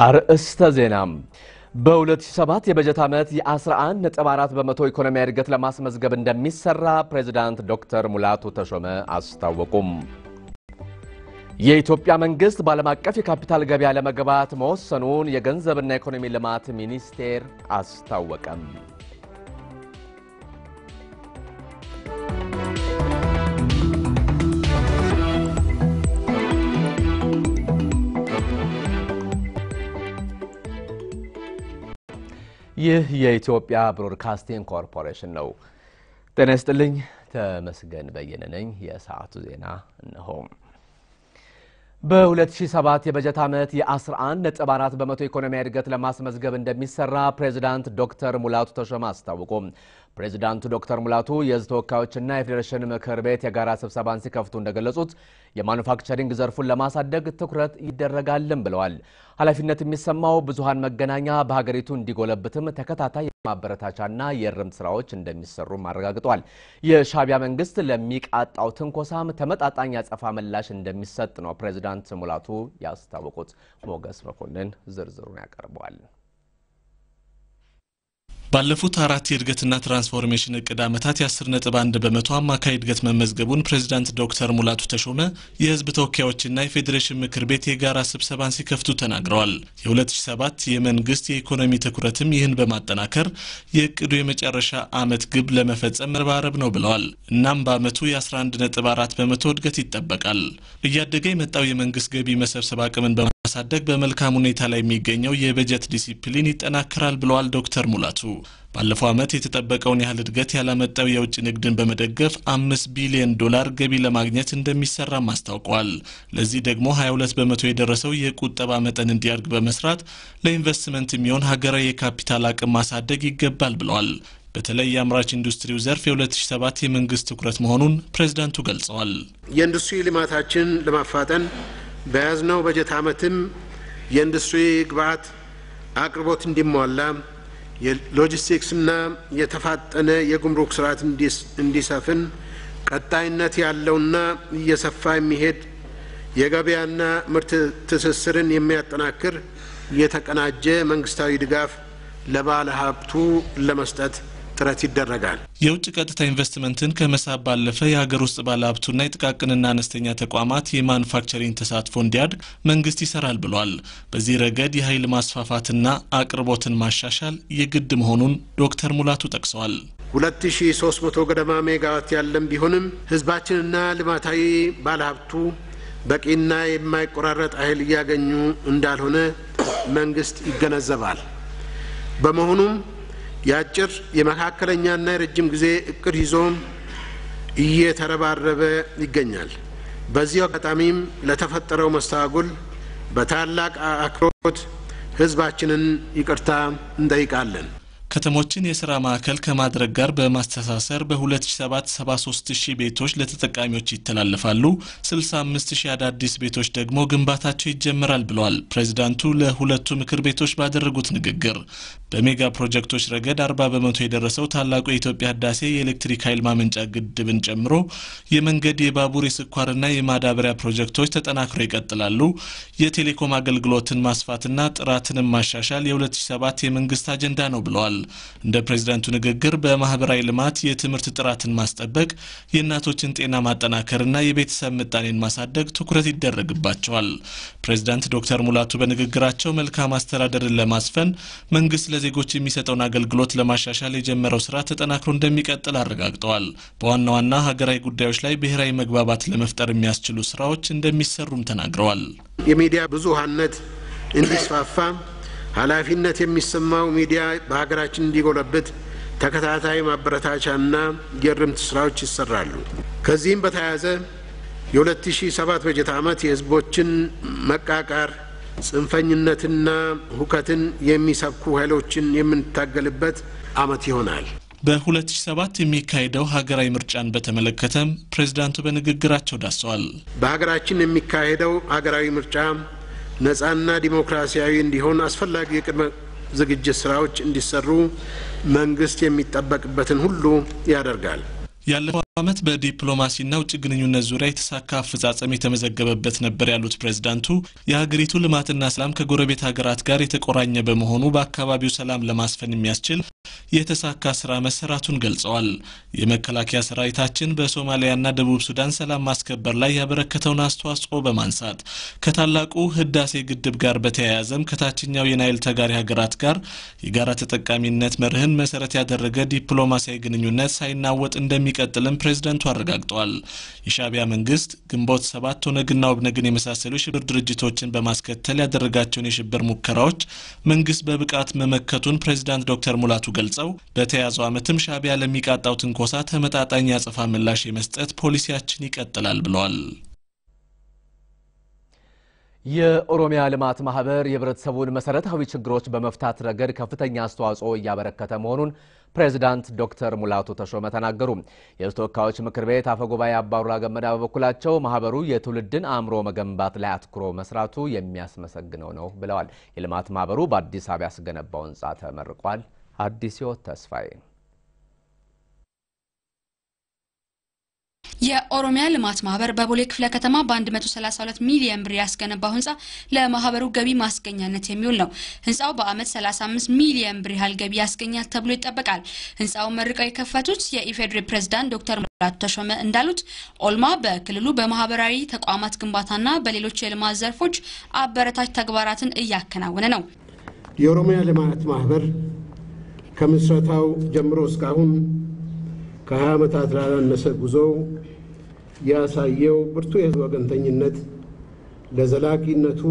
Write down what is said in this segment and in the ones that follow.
አርእስተ ዜና በ2007 የበጀት ዓመት የ11.4 በመቶ ኢኮኖሚያዊ እድገት ለማስመዝገብ እንደሚሰራ ፕሬዝዳንት ዶክተር ሙላቱ ተሾመ አስታወቁም። የኢትዮጵያ መንግስት በዓለም አቀፍ የካፒታል ገበያ ለመግባት መወሰኑን የገንዘብና ኢኮኖሚ ልማት ሚኒስቴር አስታወቀም። ይህ የኢትዮጵያ ብሮድካስቲንግ ኮርፖሬሽን ነው። ጤና ይስጥልኝ። ተመስገን በየነ ነኝ። የሰዓቱ ዜና እነሆ። በ2007 የበጀት ዓመት የ11.4 በመቶ ኢኮኖሚያዊ እድገት ለማስመዝገብ እንደሚሰራ ፕሬዚዳንት ዶክተር ሙላቱ ተሾመ አስታወቁ። ፕሬዚዳንቱ ዶክተር ሙላቱ የሕዝብ ተወካዮችና የፌዴሬሽን ምክር ቤት የጋራ ስብሰባን ሲከፍቱ እንደገለጹት የማኑፋክቸሪንግ ዘርፉን ለማሳደግ ትኩረት ይደረጋል ብለዋል። ኃላፊነት የሚሰማው ብዙሃን መገናኛ በሀገሪቱ እንዲጎለብትም ተከታታይ የማበረታቻና የእርምት ስራዎች እንደሚሰሩም አረጋግጧል። የሻዕቢያ መንግስት ለሚቃጣው ትንኮሳም ተመጣጣኝ አጸፋ ምላሽ እንደሚሰጥ ነው ፕሬዚዳንት ሙላቱ ያስታወቁት። ሞገስ መኮንን ዝርዝሩን ያቀርበዋል። ባለፉት አራት የእድገትና ትራንስፎርሜሽን እቅድ ዓመታት የ10 ነጥብ 1 በመቶ አማካይ እድገት መመዝገቡን ፕሬዚዳንት ዶክተር ሙላቱ ተሾመ የህዝብ ተወካዮችና የፌዴሬሽን ምክር ቤት የጋራ ስብሰባን ሲከፍቱ ተናግረዋል። የ2007 የመንግስት የኢኮኖሚ ትኩረትም ይህን በማጠናከር የእቅዱ የመጨረሻ ዓመት ግብ ለመፈጸም መረባረብ ነው ብለዋል። እናም በዓመቱ የ11 ነጥብ 4 በመቶ እድገት ይጠበቃል። እያደገ የመጣው የመንግስት ገቢ መሰብሰብ አቅምን በማሳደግ በመልካም ሁኔታ ላይ የሚገኘው የበጀት ዲሲፕሊን ይጠናከራል ብለዋል ዶክተር ሙላቱ ባለፈው ዓመት የተጠበቀውን ያህል እድገት ያላመጣው የውጭ ንግድን በመደገፍ አምስት ቢሊዮን ዶላር ገቢ ለማግኘት እንደሚሰራም አስታውቀዋል። ለዚህ ደግሞ 22 በመቶ የደረሰው የቁጠባ መጠን እንዲያድግ በመስራት ለኢንቨስትመንት የሚሆን ሀገራዊ የካፒታል አቅም ማሳደግ ይገባል ብለዋል። በተለይ የአምራች ኢንዱስትሪው ዘርፍ የ2007 የመንግስት ትኩረት መሆኑን ፕሬዝዳንቱ ገልጸዋል። የኢንዱስትሪ ልማታችን ለማፋጠን በያዝነው በጀት ዓመትም የኢንዱስትሪ ግብዓት አቅርቦት እንዲሟላ የሎጂስቲክስና የተፋጠነ የጉምሩክ ስርዓት እንዲሰፍን ቀጣይነት ያለውና እየሰፋ የሚሄድ የገበያና ምርት ትስስርን የሚያጠናክር የተቀናጀ መንግስታዊ ድጋፍ ለባለ ሀብቱ ለመስጠት ጥረት ይደረጋል። የውጭ ቀጥታ ኢንቨስትመንትን ከመሳብ ባለፈ የሀገር ውስጥ ባለሀብቱና የጥቃቅንና አነስተኛ ተቋማት የማኑፋክቸሪንግ ተሳትፎ እንዲያድግ መንግስት ይሰራል ብሏል። በዚህ ረገድ የኃይል ማስፋፋትና አቅርቦትን ማሻሻል የግድ መሆኑን ዶክተር ሙላቱ ጠቅሰዋል። 2300 ገደማ ሜጋዋት ያለን ቢሆንም ህዝባችንና ልማታዊ ባለሀብቱ በቂና የማይቆራረጥ ኃይል እያገኙ እንዳልሆነ መንግስት ይገነዘባል። በመሆኑም የአጭር የመካከለኛና የረጅም ጊዜ እቅድ ይዞም እየተረባረበ ይገኛል። በዚህ አጋጣሚም ለተፈጠረው መስተጓጎል በታላቅ አክብሮት ህዝባችንን ይቅርታ እንጠይቃለን። ከተሞችን የስራ ማዕከል ከማድረግ ጋር በማስተሳሰር በ2007 73 ሺህ ቤቶች ለተጠቃሚዎች ይተላለፋሉ፣ 65 ሺህ አዳዲስ ቤቶች ደግሞ ግንባታቸው ይጀምራል ብለዋል ፕሬዚዳንቱ ለሁለቱ ምክር ቤቶች ባደረጉት ንግግር። በሜጋ ፕሮጀክቶች ረገድ 40 በመቶ የደረሰው ታላቁ የኢትዮጵያ ህዳሴ የኤሌክትሪክ ኃይል ማመንጫ ግድብን ጨምሮ የመንገድ፣ የባቡር፣ የስኳርና የማዳበሪያ ፕሮጀክቶች ተጠናክረው ይቀጥላሉ። የቴሌኮም አገልግሎትን ማስፋትና ጥራትንም ማሻሻል የ2007 የመንግስት አጀንዳ ነው ብለዋል። እንደ ፕሬዚዳንቱ ንግግር በማህበራዊ ልማት የትምህርት ጥራትን ማስጠበቅ፣ የእናቶችን ጤና ማጠናከርና የቤተሰብ ምጣኔን ማሳደግ ትኩረት ይደረግባቸዋል። ፕሬዚዳንት ዶክተር ሙላቱ በንግግራቸው መልካም አስተዳደርን ለማስፈን መንግስት ለዜጎች የሚሰጠውን አገልግሎት ለማሻሻል የጀመረው ስራ ተጠናክሮ እንደሚቀጥል አረጋግጠዋል። በዋና ዋና ሀገራዊ ጉዳዮች ላይ ብሔራዊ መግባባት ለመፍጠር የሚያስችሉ ስራዎች እንደሚሰሩም ተናግረዋል። የሚዲያ ብዙሃነት እንዲስፋፋ ኃላፊነት የሚሰማው ሚዲያ በሀገራችን እንዲጎለብት ተከታታይ ማበረታቻና የእርምት ስራዎች ይሰራሉ። ከዚህም በተያያዘ የ2007 በጀት ዓመት የህዝቦችን መቃቃር፣ ጽንፈኝነትና ሁከትን የሚሰብኩ ኃይሎችን የምንታገልበት ዓመት ይሆናል። በ2007 የሚካሄደው ሀገራዊ ምርጫን በተመለከተም ፕሬዝዳንቱ በንግግራቸው ዳሰዋል። በሀገራችን የሚካሄደው ሀገራዊ ምርጫ ነጻና ዲሞክራሲያዊ እንዲሆን አስፈላጊ የቅድመ ዝግጅት ስራዎች እንዲሰሩ መንግስት የሚጠበቅበትን ሁሉ ያደርጋል። ያለፈው ዓመት በዲፕሎማሲና ውጭ ግንኙነት ዙሪያ የተሳካ አፈጻጸም የተመዘገበበት ነበር ያሉት ፕሬዝዳንቱ የሀገሪቱ ልማትና ሰላም ከጎረቤት ሀገራት ጋር የተቆራኘ በመሆኑ በአካባቢው ሰላም ለማስፈን የሚያስችል የተሳካ ስራ መሰራቱን ገልጸዋል። የመከላከያ ሰራዊታችን በሶማሊያና ደቡብ ሱዳን ሰላም ማስከበር ላይ ያበረከተውን አስተዋጽኦ በማንሳት ከታላቁ ህዳሴ ግድብ ጋር በተያያዘም ከታችኛው የናይል ተጋሪ ሀገራት ጋር የጋራ ተጠቃሚነት መርህን መሰረት ያደረገ ዲፕሎማሲያዊ ግንኙነት ሳይናወጥ እንደሚቀጥልም ፕሬዝደንቱ አረጋግጠዋል። የሻዕቢያ መንግስት ግንቦት ሰባት ኦነግና ኦብነግን የመሳሰሉ የሽብር ድርጅቶችን በማስከተል ያደረጋቸውን የሽብር ሙከራዎች መንግስት በብቃት መመከቱን ፕሬዝዳንት ዶክተር ሙላቱ ገልጸው በተያዘው ዓመትም ሻዕቢያ ለሚቃጣው ትንኮሳ ተመጣጣኝ ያጸፋ ምላሽ የመስጠት ፖሊሲያችን ይቀጥላል ብለዋል። የኦሮሚያ ልማት ማህበር የህብረተሰቡን መሰረታዊ ችግሮች በመፍታት ረገድ ከፍተኛ አስተዋጽኦ እያበረከተ መሆኑን ፕሬዚዳንት ዶክተር ሙላቱ ተሾመ ተናገሩ። የህዝብ ተወካዮች ምክር ቤት አፈ ጉባኤ አባዱላ ገመዳ በበኩላቸው ማህበሩ የትውልድን አእምሮ መገንባት ላይ አትኩሮ መስራቱ የሚያስመሰግነው ነው ብለዋል። የልማት ማህበሩ በአዲስ አበባ ያስገነባው ህንፃ ተመርቋል። አዲስ ህይወት ተስፋዬ የኦሮሚያ ልማት ማህበር በቦሌ ክፍለ ከተማ በ132 ሚሊዮን ብር ያስገነባው ህንፃ ለማህበሩ ገቢ ማስገኛነት የሚውል ነው። ህንፃው በአመት 35 ሚሊዮን ብር ያህል ገቢ ያስገኛል ተብሎ ይጠበቃል። ህንፃውን መርቀው የከፈቱት የኢፌዴሪ ፕሬዝዳንት ዶክተር ሙላቱ ተሾመ እንዳሉት ኦልማ በክልሉ በማህበራዊ ተቋማት ግንባታና በሌሎች የልማት ዘርፎች አበረታች ተግባራትን እያከናወነ ነው። የኦሮሚያ ልማት ማህበር ከምስረታው ጀምሮ እስካሁን ከ20 ዓመታት ላላነሰ ጉዞ ያሳየው ብርቱ የህዝብ ወገንተኝነት ለዘላቂነቱ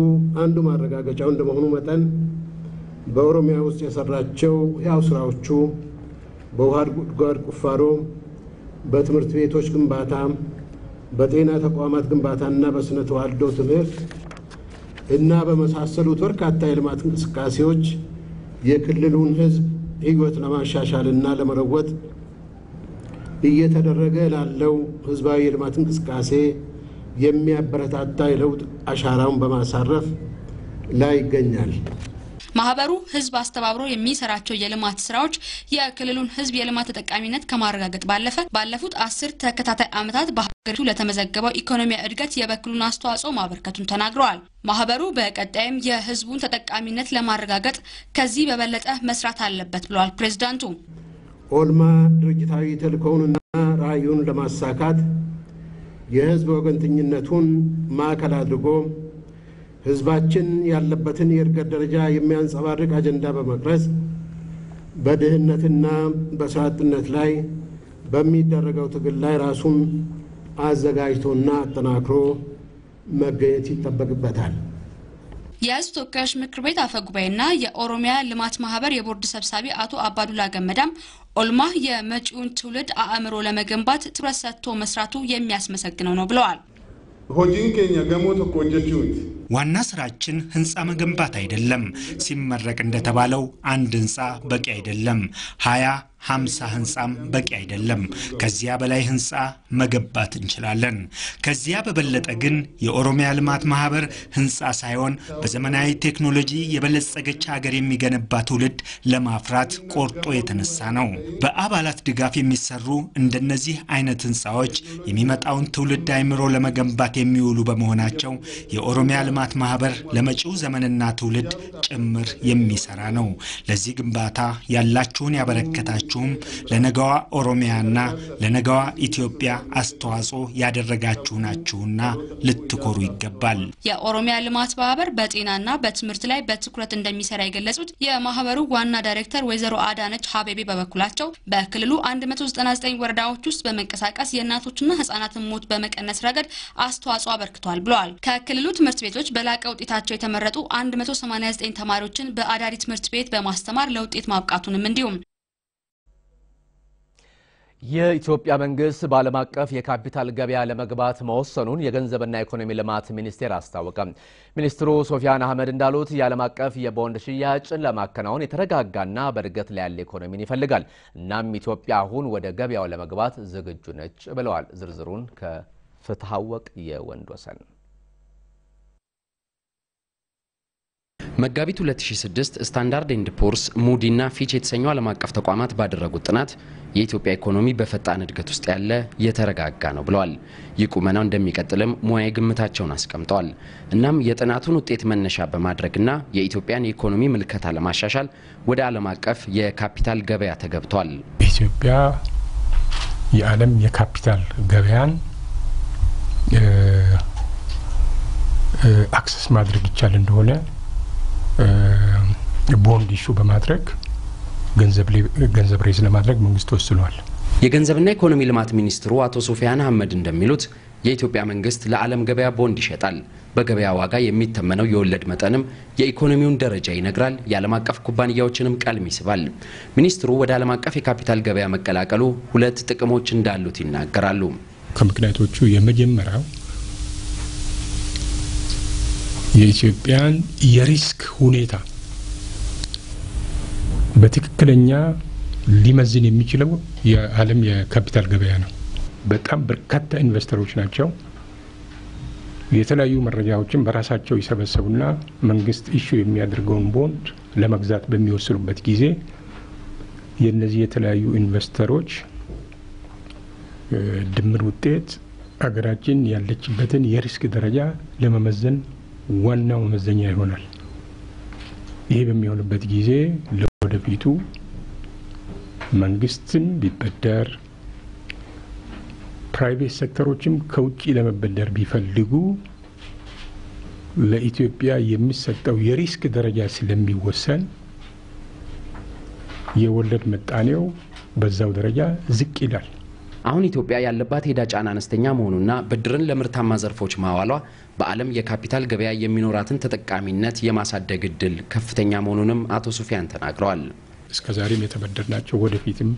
አንዱ ማረጋገጫው እንደመሆኑ መጠን በኦሮሚያ ውስጥ የሰራቸው ሕያው ስራዎቹ በውሃ ጉድጓድ ቁፋሮ፣ በትምህርት ቤቶች ግንባታ፣ በጤና ተቋማት ግንባታና በስነ ተዋልዶ ትምህርት እና በመሳሰሉት በርካታ የልማት እንቅስቃሴዎች የክልሉን ህዝብ ህይወት ለማሻሻልና ለመለወጥ እየተደረገ ላለው ህዝባዊ የልማት እንቅስቃሴ የሚያበረታታ የለውጥ አሻራውን በማሳረፍ ላይ ይገኛል። ማህበሩ ህዝብ አስተባብሮ የሚሰራቸው የልማት ስራዎች የክልሉን ህዝብ የልማት ተጠቃሚነት ከማረጋገጥ ባለፈ ባለፉት አስር ተከታታይ ዓመታት በሀገሪቱ ለተመዘገበው ኢኮኖሚያዊ እድገት የበኩሉን አስተዋጽኦ ማበርከቱን ተናግረዋል። ማህበሩ በቀጣይም የህዝቡን ተጠቃሚነት ለማረጋገጥ ከዚህ በበለጠ መስራት አለበት ብለዋል ፕሬዝዳንቱ። ኦልማ ድርጅታዊ ተልእኮውንና ራዕዩን ለማሳካት የህዝብ ወገንተኝነቱን ማዕከል አድርጎ ህዝባችን ያለበትን የእድገት ደረጃ የሚያንጸባርቅ አጀንዳ በመቅረጽ በድህነትና በስራ አጥነት ላይ በሚደረገው ትግል ላይ ራሱን አዘጋጅቶና አጠናክሮ መገኘት ይጠበቅበታል። የህዝብ ተወካዮች ምክር ቤት አፈ ጉባኤና የኦሮሚያ ልማት ማህበር የቦርድ ሰብሳቢ አቶ አባዱላ ገመዳም ኦልማ የመጪውን ትውልድ አእምሮ ለመገንባት ትኩረት ሰጥቶ መስራቱ የሚያስመሰግነው ነው ብለዋል። ሆጂን ኬኛ ገሞ ቶኮ ዋና ስራችን ህንፃ መገንባት አይደለም። ሲመረቅ እንደተባለው አንድ ህንፃ በቂ አይደለም። ሀያ ሀምሳ ህንፃም በቂ አይደለም። ከዚያ በላይ ህንፃ መገንባት እንችላለን። ከዚያ በበለጠ ግን የኦሮሚያ ልማት ማህበር ህንፃ ሳይሆን በዘመናዊ ቴክኖሎጂ የበለጸገች ሀገር የሚገነባ ትውልድ ለማፍራት ቆርጦ የተነሳ ነው። በአባላት ድጋፍ የሚሰሩ እንደነዚህ አይነት ህንፃዎች የሚመጣውን ትውልድ አይምሮ ለመገንባት የሚውሉ በመሆናቸው የኦሮሚያ ልማት ማህበር ለመጪው ዘመንና ትውልድ ጭምር የሚሰራ ነው። ለዚህ ግንባታ ያላችሁን ያበረከታችሁም ለነገዋ ኦሮሚያና ለነገዋ ኢትዮጵያ አስተዋጽኦ ያደረጋችሁ ናችሁና ልትኮሩ ይገባል። የኦሮሚያ ልማት ማህበር በጤናና በትምህርት ላይ በትኩረት እንደሚሰራ የገለጹት የማህበሩ ዋና ዳይሬክተር ወይዘሮ አዳነች ሀቤቤ በበኩላቸው በክልሉ 199 ወረዳዎች ውስጥ በመንቀሳቀስ የእናቶችና ህጻናትን ሞት በመቀነስ ረገድ አስተዋጽኦ አበርክቷል ብለዋል። ከክልሉ ትምህርት ቤቶች በላቀ ውጤታቸው የተመረጡ 189 ተማሪዎችን በአዳሪ ትምህርት ቤት በማስተማር ለውጤት ማብቃቱንም እንዲሁም የኢትዮጵያ መንግስት በዓለም አቀፍ የካፒታል ገበያ ለመግባት መወሰኑን የገንዘብና ኢኮኖሚ ልማት ሚኒስቴር አስታወቀ። ሚኒስትሩ ሶፊያን አህመድ እንዳሉት የዓለም አቀፍ የቦንድ ሽያጭን ለማከናወን የተረጋጋና በእድገት ላይ ያለ ኢኮኖሚን ይፈልጋል። እናም ኢትዮጵያ አሁን ወደ ገበያው ለመግባት ዝግጁ ነች ብለዋል። ዝርዝሩን ከፍትሐወቅ የወንድወሰን መጋቢት 2006 Standard and Poor's፣ Moody እና Fitch የተሰኙ ዓለም አቀፍ ተቋማት ባደረጉት ጥናት የኢትዮጵያ ኢኮኖሚ በፈጣን እድገት ውስጥ ያለ የተረጋጋ ነው ብለዋል። ይህ ቁመናው እንደሚቀጥልም ሙያዊ ግምታቸውን አስቀምጠዋል። እናም የጥናቱን ውጤት መነሻ በማድረግና የኢትዮጵያን የኢኮኖሚ ምልከታ ለማሻሻል ወደ ዓለም አቀፍ የካፒታል ገበያ ተገብቷል። ኢትዮጵያ የዓለም የካፒታል ገበያን access ማድረግ ይቻል እንደሆነ ቦንድ issue በማድረግ ገንዘብ raise ለማድረግ መንግስት ወስኗል። የገንዘብና ኢኮኖሚ ልማት ሚኒስትሩ አቶ ሶፊያን አህመድ እንደሚሉት የኢትዮጵያ መንግስት ለዓለም ገበያ ቦንድ ይሸጣል። በገበያ ዋጋ የሚተመነው የወለድ መጠንም የኢኮኖሚውን ደረጃ ይነግራል። የዓለም አቀፍ ኩባንያዎችንም ቀልብም ይስባል። ሚኒስትሩ ወደ ዓለም አቀፍ የካፒታል ገበያ መቀላቀሉ ሁለት ጥቅሞች እንዳሉት ይናገራሉ። ከምክንያቶቹ የመጀመሪያው የኢትዮጵያን የ risk ሁኔታ በትክክለኛ ሊመዝን የሚችለው የዓለም የካፒታል ገበያ ነው። በጣም በርካታ ኢንቨስተሮች ናቸው። የተለያዩ መረጃዎችን በራሳቸው ይሰበሰቡና መንግስት issue የሚያደርገውን ቦንድ ለመግዛት በሚወስኑበት ጊዜ የእነዚህ የተለያዩ ኢንቨስተሮች ድምር ውጤት አገራችን ያለችበትን የ risk ደረጃ ለመመዘን ዋናው መመዘኛ ይሆናል። ይሄ በሚሆንበት ጊዜ ለወደፊቱ መንግስትም ቢበደር private sector ኦችም ከውጭ ለመበደር ቢፈልጉ ለኢትዮጵያ የሚሰጠው የ risk ደረጃ ስለሚወሰን የወለድ ምጣኔው በዛው ደረጃ ዝቅ ይላል። አሁን ኢትዮጵያ ያለባት የዕዳ ጫና አነስተኛ መሆኑና ብድርን ለምርታማ ዘርፎች ማዋሏ በዓለም የካፒታል ገበያ የሚኖራትን ተጠቃሚነት የማሳደግ እድል ከፍተኛ መሆኑንም አቶ ሱፊያን ተናግረዋል። እስከ ዛሬም የተበደርናቸው ወደፊትም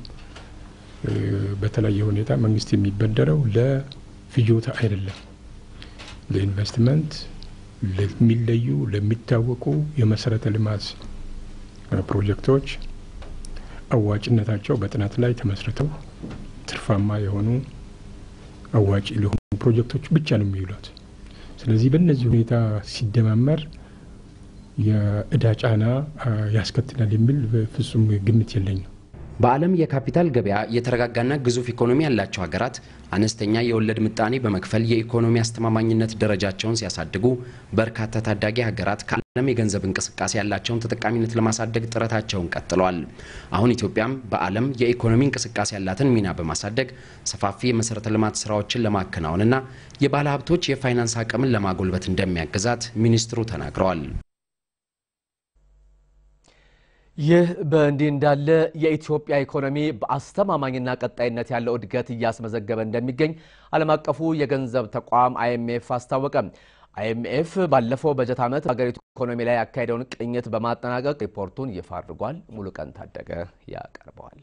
በተለያየ ሁኔታ መንግስት የሚበደረው ለፍጆታ አይደለም፣ ለኢንቨስትመንት፣ ለሚለዩ ለሚታወቁ የመሰረተ ልማት ፕሮጀክቶች አዋጭነታቸው በጥናት ላይ ተመስርተው ትርፋማ የሆኑ አዋጭ ለሆኑ ፕሮጀክቶች ብቻ ነው የሚውሉት። ስለዚህ በእነዚህ ሁኔታ ሲደማመር የእዳ ጫና ያስከትላል የሚል ፍጹም ግምት የለኝም። በዓለም የካፒታል ገበያ የተረጋጋና ግዙፍ ኢኮኖሚ ያላቸው ሀገራት አነስተኛ የወለድ ምጣኔ በመክፈል የኢኮኖሚ አስተማማኝነት ደረጃቸውን ሲያሳድጉ፣ በርካታ ታዳጊ ሀገራት ከዓለም የገንዘብ እንቅስቃሴ ያላቸውን ተጠቃሚነት ለማሳደግ ጥረታቸውን ቀጥለዋል። አሁን ኢትዮጵያም በዓለም የኢኮኖሚ እንቅስቃሴ ያላትን ሚና በማሳደግ ሰፋፊ የመሰረተ ልማት ስራዎችን ለማከናወንና የባለ ሀብቶች የፋይናንስ አቅምን ለማጎልበት እንደሚያግዛት ሚኒስትሩ ተናግረዋል። ይህ በእንዲህ እንዳለ የኢትዮጵያ ኢኮኖሚ በአስተማማኝና ቀጣይነት ያለው እድገት እያስመዘገበ እንደሚገኝ ዓለም አቀፉ የገንዘብ ተቋም አይኤምኤፍ አስታወቀ። አይኤምኤፍ ባለፈው በጀት ዓመት ሀገሪቱ ኢኮኖሚ ላይ ያካሄደውን ቅኝት በማጠናቀቅ ሪፖርቱን ይፋ አድርጓል። ሙሉቀን ታደገ ያቀርበዋል።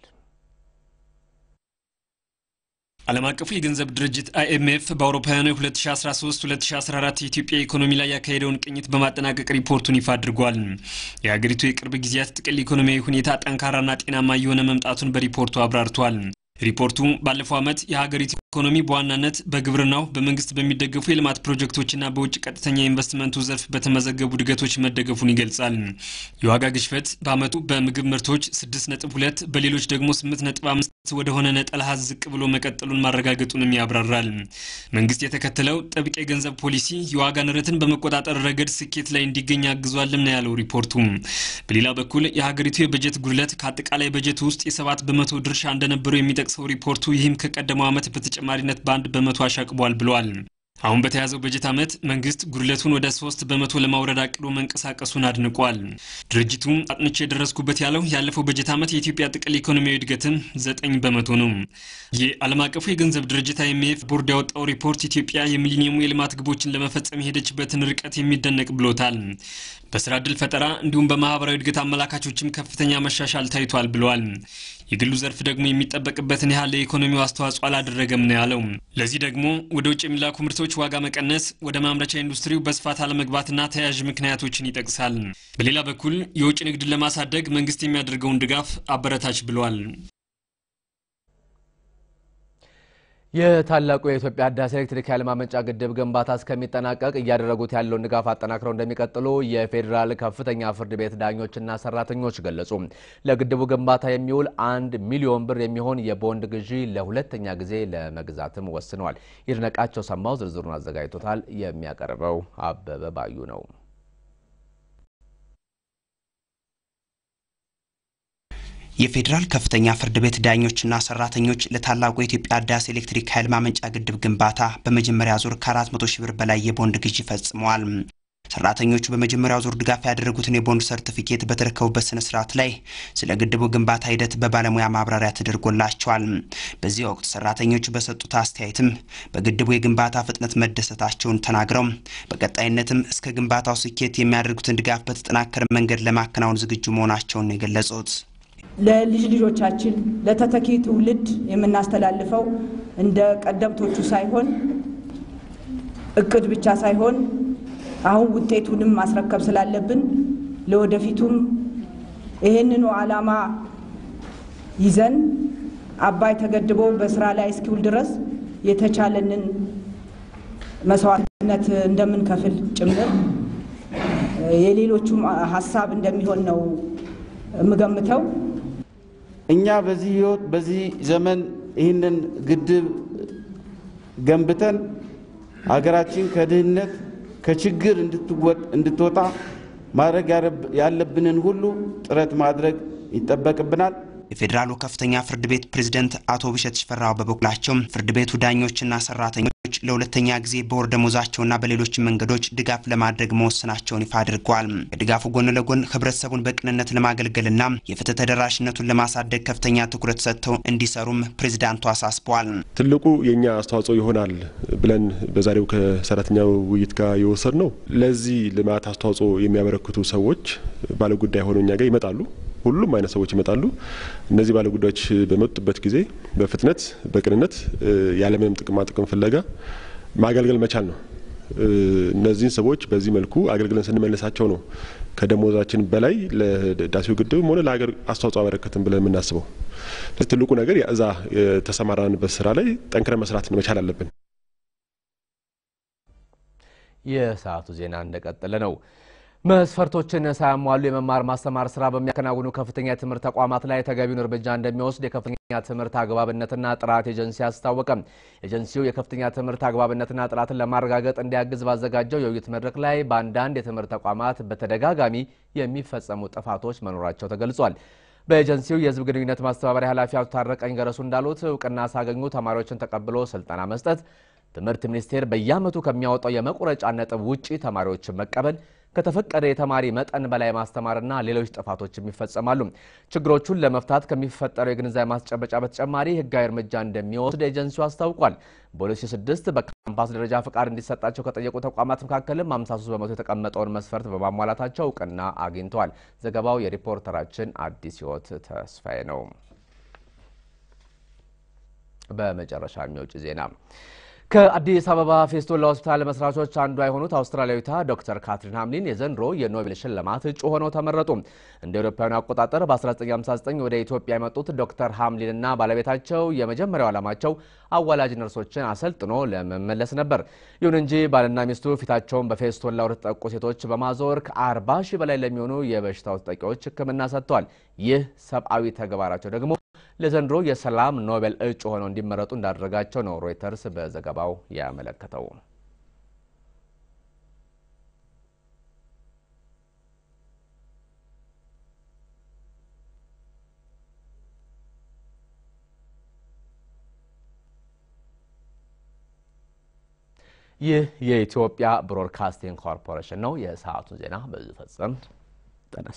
ዓለም አቀፉ የገንዘብ ድርጅት አይኤምኤፍ በአውሮፓውያኑ 2013-2014 የኢትዮጵያ ኢኮኖሚ ላይ ያካሄደውን ቅኝት በማጠናቀቅ ሪፖርቱን ይፋ አድርጓል። የሀገሪቱ የቅርብ ጊዜያት ጥቅል ኢኮኖሚያዊ ሁኔታ ጠንካራና ጤናማ እየሆነ መምጣቱን በሪፖርቱ አብራርቷል። ሪፖርቱ ባለፈው ዓመት የሀገሪቱ ኢኮኖሚ በዋናነት በግብርናው በመንግስት በሚደገፉ የልማት ፕሮጀክቶችና በውጭ ቀጥተኛ የኢንቨስትመንቱ ዘርፍ በተመዘገቡ እድገቶች መደገፉን ይገልጻል። የዋጋ ግሽበት በዓመቱ በምግብ ምርቶች 6.2 በሌሎች ደግሞ 8.5 ወደሆነ ነጠላ አሃዝ ዝቅ ብሎ መቀጠሉን ማረጋገጡንም ያብራራል። መንግስት የተከተለው ጥብቅ የገንዘብ ፖሊሲ የዋጋ ንረትን በመቆጣጠር ረገድ ስኬት ላይ እንዲገኝ አግዟልም ነው ያለው ሪፖርቱ። በሌላ በኩል የሀገሪቱ የበጀት ጉድለት ከአጠቃላይ በጀት ውስጥ የሰባት በመቶ ድርሻ እንደነበረው የሚጠቅሰው ሪፖርቱ ይህም ከቀደመው ዓመት በተጨማሪነት በአንድ በመቶ አሻቅቧል ብሏል። አሁን በተያዘው በጀት ዓመት መንግስት ጉድለቱን ወደ ሶስት በመቶ ለማውረድ አቅዶ መንቀሳቀሱን አድንቋል። ድርጅቱ አጥንቼ የደረስኩበት ያለው ያለፈው በጀት ዓመት የኢትዮጵያ ጥቅል ኢኮኖሚያዊ እድገትም ዘጠኝ በመቶ ነው። የዓለም አቀፉ የገንዘብ ድርጅት አይኤምኤፍ ቦርድ ያወጣው ሪፖርት ኢትዮጵያ የሚሊኒየሙ የልማት ግቦችን ለመፈጸም የሄደችበትን ርቀት የሚደነቅ ብሎታል። በስራ ዕድል ፈጠራ እንዲሁም በማህበራዊ እድገት አመላካቾችም ከፍተኛ መሻሻል ታይቷል ብለዋል። የግሉ ዘርፍ ደግሞ የሚጠበቅበትን ያህል ለኢኮኖሚው አስተዋጽኦ አላደረገም ነው ያለው። ለዚህ ደግሞ ወደ ውጭ የሚላኩ ምርቶች ዋጋ መቀነስ፣ ወደ ማምረቻ ኢንዱስትሪው በስፋት አለመግባትና ተያያዥ ምክንያቶችን ይጠቅሳል። በሌላ በኩል የውጭ ንግድን ለማሳደግ መንግስት የሚያደርገውን ድጋፍ አበረታች ብለዋል። የታላቁ የኢትዮጵያ ህዳሴ ኤሌክትሪክ ኃይል ማመንጫ ግድብ ግንባታ እስከሚጠናቀቅ እያደረጉት ያለውን ድጋፍ አጠናክረው እንደሚቀጥሉ የፌዴራል ከፍተኛ ፍርድ ቤት ዳኞችና ሰራተኞች ገለጹ። ለግድቡ ግንባታ የሚውል አንድ ሚሊዮን ብር የሚሆን የቦንድ ግዢ ለሁለተኛ ጊዜ ለመግዛትም ወስነዋል። ይድነቃቸው ሰማው ዝርዝሩን አዘጋጅቶታል። የሚያቀርበው አበበ ባዩ ነው። የፌዴራል ከፍተኛ ፍርድ ቤት ዳኞችና ሰራተኞች ለታላቁ የኢትዮጵያ ህዳሴ ኤሌክትሪክ ኃይል ማመንጫ ግድብ ግንባታ በመጀመሪያ ዙር ከ400 ሺህ ብር በላይ የቦንድ ግዢ ፈጽመዋል። ሰራተኞቹ በመጀመሪያው ዙር ድጋፍ ያደረጉትን የቦንድ ሰርቲፊኬት በተረከቡበት ስነ ስርዓት ላይ ስለ ግድቡ ግንባታ ሂደት በባለሙያ ማብራሪያ ተደርጎላቸዋል። በዚህ ወቅት ሰራተኞቹ በሰጡት አስተያየትም በግድቡ የግንባታ ፍጥነት መደሰታቸውን ተናግረው በቀጣይነትም እስከ ግንባታው ስኬት የሚያደርጉትን ድጋፍ በተጠናከረ መንገድ ለማከናወን ዝግጁ መሆናቸውን የገለጹት። ለልጅ ልጆቻችን ለተተኪ ትውልድ የምናስተላልፈው እንደ ቀደምቶቹ ሳይሆን እቅድ ብቻ ሳይሆን አሁን ውጤቱንም ማስረከብ ስላለብን ለወደፊቱም ይህንኑ ዓላማ ይዘን አባይ ተገድቦ በስራ ላይ እስኪውል ድረስ የተቻለንን መስዋዕትነት እንደምንከፍል ጭምር የሌሎቹም ሀሳብ እንደሚሆን ነው የምገምተው። እኛ በዚህ ህይወት በዚህ ዘመን ይህንን ግድብ ገንብተን ሀገራችን ከድህነት ከችግር እንድትወጣ ማድረግ ያለብንን ሁሉ ጥረት ማድረግ ይጠበቅብናል። የፌዴራሉ ከፍተኛ ፍርድ ቤት ፕሬዝደንት አቶ ብሸት ሽፈራው በበኩላቸው ፍርድ ቤቱ ዳኞችና ሰራተኞች ለሁለተኛ ጊዜ በወር ደመወዛቸውና በሌሎች መንገዶች ድጋፍ ለማድረግ መወሰናቸውን ይፋ አድርገዋል። ከድጋፉ ጎን ለጎን ህብረተሰቡን በቅንነት ለማገልገልና የፍትህ ተደራሽነቱን ለማሳደግ ከፍተኛ ትኩረት ሰጥተው እንዲሰሩም ፕሬዝዳንቱ አሳስበዋል። ትልቁ የእኛ አስተዋጽኦ ይሆናል ብለን በዛሬው ከሰራተኛው ውይይት ጋር የወሰድ ነው። ለዚህ ልማት አስተዋጽኦ የሚያበረክቱ ሰዎች ባለጉዳይ ሆነው እኛ ጋር ይመጣሉ። ሁሉም አይነት ሰዎች ይመጣሉ። እነዚህ ባለጉዳዮች በመጡበት ጊዜ በፍጥነት በቅንነት ያለምንም ጥቅማ ጥቅም ፍለጋ ማገልገል መቻል ነው። እነዚህን ሰዎች በዚህ መልኩ አገልግለን ስንመልሳቸው ነው ከደሞዛችን በላይ ለህዳሴው ግድብም ሆነ ለሀገር አስተዋጽኦ አበረከትን ብለን የምናስበው። ትልቁ ነገር እዛ የተሰማራንበት ስራ ላይ ጠንክረን መስራት መቻል አለብን። የሰዓቱ ዜና እንደቀጠለ ነው። መስፈርቶችን ሳያሟሉ የመማር ማስተማር ስራ በሚያከናውኑ ከፍተኛ የትምህርት ተቋማት ላይ ተገቢውን እርምጃ እንደሚወስድ የከፍተኛ ትምህርት አግባብነትና ጥራት ኤጀንሲ አስታወቀ። ኤጀንሲው የከፍተኛ ትምህርት አግባብነትና ጥራትን ለማረጋገጥ እንዲያግዝ ባዘጋጀው የውይይት መድረክ ላይ በአንዳንድ የትምህርት ተቋማት በተደጋጋሚ የሚፈጸሙ ጥፋቶች መኖራቸው ተገልጿል። በኤጀንሲው የህዝብ ግንኙነት ማስተባበሪያ ኃላፊ አቶ ታረቀኝ ገረሱ እንዳሉት እውቅና ሳገኙ ተማሪዎችን ተቀብሎ ስልጠና መስጠት፣ ትምህርት ሚኒስቴር በየዓመቱ ከሚያወጣው የመቁረጫ ነጥብ ውጪ ተማሪዎችን መቀበል ከተፈቀደ የተማሪ መጠን በላይ ማስተማርና ሌሎች ጥፋቶችም ይፈጸማሉ። ችግሮቹን ለመፍታት ከሚፈጠረው የግንዛቤ ማስጨበጫ በተጨማሪ ህጋዊ እርምጃ እንደሚወስድ ኤጀንሲው አስታውቋል። በ2006 በካምፓስ ደረጃ ፍቃድ እንዲሰጣቸው ከጠየቁ ተቋማት መካከልም 53 በመቶ የተቀመጠውን መስፈርት በማሟላታቸው እውቅና አግኝተዋል። ዘገባው የሪፖርተራችን አዲስ ህይወት ተስፋዬ ነው። በመጨረሻም የውጭ ዜና ከአዲስ አበባ ፊስቱላ ሆስፒታል መስራቾች አንዷ የሆኑት አውስትራሊያዊቷ ዶክተር ካትሪን ሃምሊን የዘንድሮ የኖቤል ሽልማት እጩ ሆነው ተመረጡ። እንደ አውሮፓውያኑ አቆጣጠር በ1959 ወደ ኢትዮጵያ የመጡት ዶክተር ሃምሊንና ባለቤታቸው የመጀመሪያው ዓላማቸው አዋላጅ ነርሶችን አሰልጥኖ ለመመለስ ነበር። ይሁን እንጂ ባልና ሚስቱ ፊታቸውን በፊስቱላ ወደ ተጠቁ ሴቶች በማዞር ከ40 ሺህ በላይ ለሚሆኑ የበሽታው ተጠቂዎች ሕክምና ሰጥተዋል። ይህ ሰብአዊ ተግባራቸው ደግሞ ለዘንድሮ የሰላም ኖቤል እጩ ሆነው እንዲመረጡ እንዳደረጋቸው ነው ሮይተርስ በዘገባው ያመለከተው። ይህ የኢትዮጵያ ብሮድካስቲንግ ኮርፖሬሽን ነው። የሰዓቱን ዜና በዚህ ፈጸምን። ጤና